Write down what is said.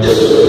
Yes.